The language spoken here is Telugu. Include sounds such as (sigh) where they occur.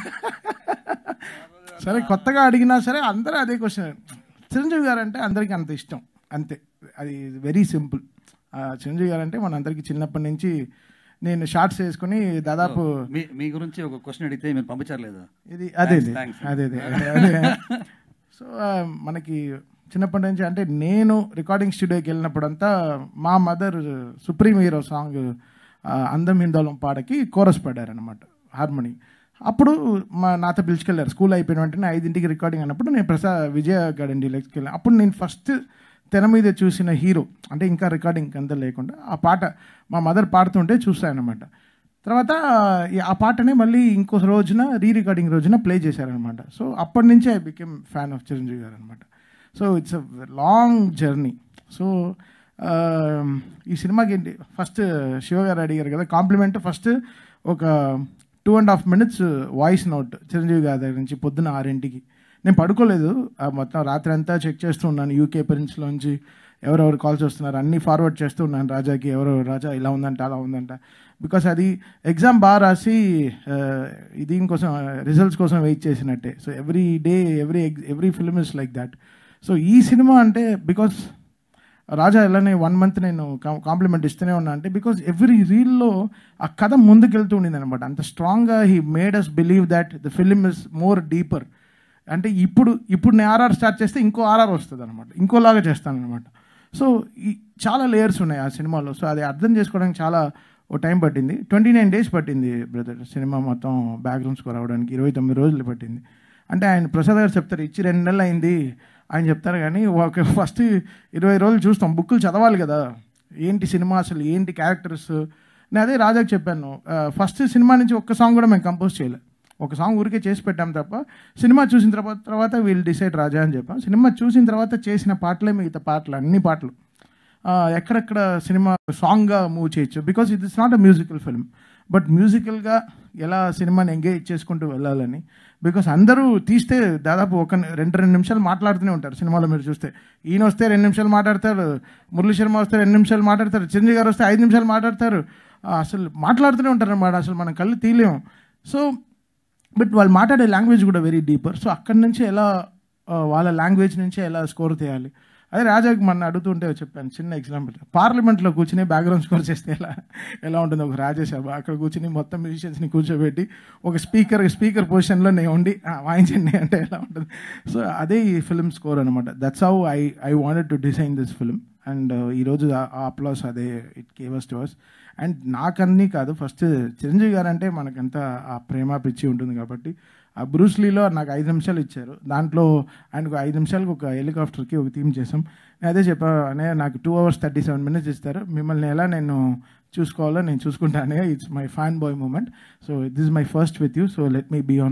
(laughs) సరే కొత్తగా అడిగినా సరే అందరూ అదే క్వశ్చన్ చిరంజీవి గారు అంటే అందరికీ అంత ఇష్టం. అంతే. అది వెరీ సింపుల్ చిరంజీవి గారు అంటే మన అందరికీ చిన్నప్పటి నుంచి నేను షార్ట్స్ వేసుకుని దాదాపు మీ గురించి ఒక క్వశ్చన్ అడిగితే మీరు పంపించట్లేదు ఇది అదే అదే. అదే అదే అదే (laughs) సో మనకి చిన్నప్పటి నుంచి అంటే నేను రికార్డింగ్ స్టూడియోకి వెళ్ళినప్పుడంతా మా మదర్ సుప్రీం హీరో సాంగ్ అందం హిందోళం పాడకి కోరస్ పాడారనమాట హార్మోని అప్పుడు మా నాతో పిలుచుకెళ్ళారు. స్కూల్ అయిపోయిన వెంటనే ఐదింటికి రికార్డింగ్ అన్నప్పుడు నేను ప్రసా విజయ గార్డెన్ డీలెక్స్కి వెళ్ళాను అప్పుడు నేను ఫస్ట్ తెర మీద చూసిన హీరో అంటే ఇంకా రికార్డింగ్ అంతా లేకుండా ఆ పాట మా మదర్ పాడుతుంటే చూసాను తర్వాత ఆ పాటనే మళ్ళీ ఇంకో రోజున రీ రికార్డింగ్ రోజున ప్లే చేశారనమాట సో అప్పటి నుంచే I became fan of Chiranjeevi garu అనమాట so it's a long journey so ఈ సినిమాకి ఏంటి ఫస్ట్ శివ గారు అడిగారు కదా కాంప్లిమెంట్ ఫస్ట్ ఒక two and half minutes voice note Chiranjeevi గారి దగ్గర నుంచి పొద్దున ఆరింటికి. నేను పడుకోలేదు మొత్తం రాత్రి అంతా చెక్ చేస్తూ ఉన్నాను. యూకే నుంచి ఎవరెవరు కాల్స్ వస్తున్నారు అన్నీ ఫార్వర్డ్ చేస్తూ ఉన్నాను రాజాకి ఎవరెవరు రాజా ఇలా ఉందంట అలా ఉందంట. బికాస్ అది ఎగ్జామ్ బాగా రాసి ఆ, దీనికోసం రిజల్ట్స్ కోసం వెయిట్ చేసినట్టే. So every day every every film is like that so ఈ సినిమా అంటే బికాస్ రాజా ఇలానే వన్ మంత్ నేను కాంప్లిమెంట్ ఇస్తూనే ఉన్నా అంటే బికాస్ ఎవ్రీ రీల్లో ఆ కథ ముందుకెళ్తూ ఉండింది అనమాట అంత స్ట్రాంగ్గా he made us believe that the film is more deeper అంటే ఇప్పుడు ఇప్పుడు నేను ఆర్ఆర్ స్టార్ట్ చేస్తే ఇంకో ఆర్ఆర్ వస్తుంది అనమాట ఇంకోలాగా చేస్తాను అనమాట సో ఈ చాలా లేయర్స్ ఉన్నాయి ఆ సినిమాలో. సో అది అర్థం చేసుకోవడానికి చాలా ఓ టైం పట్టింది. ట్వంటీ నైన్ డేస్ పట్టింది బ్రదర్ సినిమా మొత్తం బ్యాక్గ్రౌండ్ స్కోర్ అవ్వడానికి ఇరవై తొమ్మిది రోజులు పట్టింది. అంటే ఆయన ప్రసాద్ గారు చెప్తారు ఇచ్చి రెండు నెలలు అయింది ఆయన చెప్తారు. కానీ ఒక ఫస్ట్ ఇరవై రోజులు చూస్తాం. బుక్కులు చదవాలి కదా. ఏంటి సినిమా అసలు? ఏంటి క్యారెక్టర్స్ నేను అదే రాజాకి చెప్పాను. ఫస్ట్ సినిమా నుంచి ఒక్క సాంగ్ కూడా మేము కంపోజ్ చేయలేదు ఒక సాంగ్ ఊరికే చేసి పెట్టాం తప్ప సినిమా చూసిన తర్వాత తర్వాత వీళ్ళు డిసైడ్ రాజా అని చెప్పాం. సినిమా చూసిన తర్వాత చేసిన పాటలే మిగతా పాటలు అన్ని పాటలు. ఎక్కడెక్కడ సినిమా సాంగ్గా మూవ్ చేయొచ్చు. Because it is not a musical film but మ్యూజికల్గా ఎలా సినిమాని ఎంగేజ్ చేసుకుంటూ వెళ్ళాలని బికాస్ అందరూ తీస్తే దాదాపు ఒక రెండు రెండు నిమిషాలు మాట్లాడుతూనే ఉంటారు సినిమాలో మీరు చూస్తే. ఈయన వస్తే రెండు నిమిషాలు మాట్లాడతారు మురళీ శర్మ వస్తే రెండు నిమిషాలు మాట్లాడతారు చిరంజీవి గారు వస్తే ఐదు నిమిషాలు మాట్లాడతారు. అసలు మాట్లాడుతూనే ఉంటారు అన్నమాట అసలు మనం కళ్ళు తీయలేము. సో బట్ వాళ్ళు మాట్లాడే లాంగ్వేజ్ కూడా వెరీ డీపర్ సో అక్కడి నుంచి ఎలా వాళ్ళ లాంగ్వేజ్ నుంచే ఎలా స్కోర్ చేయాలి? అదే రాజాకి మొన్న అడుగుతుంటే చెప్పాను చిన్న ఎగ్జాంపుల్ పార్లమెంట్లో కూర్చుని బ్యాక్గ్రౌండ్ స్కోర్ చేస్తే ఎలా ఎలా ఉంటుంది ఒక రాజ్యసభ అక్కడ కూర్చుని మొత్తం మ్యూజిషియన్స్ని కూర్చోబెట్టి ఒక స్పీకర్ స్పీకర్ పొజిషన్లో నేను ఉండి వాయించండి అంటే ఎలా ఉంటుంది? సో అదే ఈ ఫిల్మ్ స్కోర్ అనమాట that's how I I wanted to design this film and ఈరోజు ఆ అప్లాస్ అదే it gives to us and నాకన్నీ కాదు ఫస్ట్ చిరంజీవి గారు అంటే మనకంతా ఆ ప్రేమ పిచ్చి ఉంటుంది కాబట్టి ఆ బ్రూస్లీలో నాకు ఐదు నిమిషాలు ఇచ్చారు. దాంట్లో ఆయనకు ఐదు నిమిషాలకు ఒక హెలికాప్టర్కి ఒక థీమ్ చేసాం నేను అదే చెప్పానే నాకు two hours thirty seven minutes ఇస్తారు. మిమ్మల్ని ఎలా నేను చూసుకోవాలో నేను చూసుకుంటానే. It's my fan boy moment so this my first with you so let me be on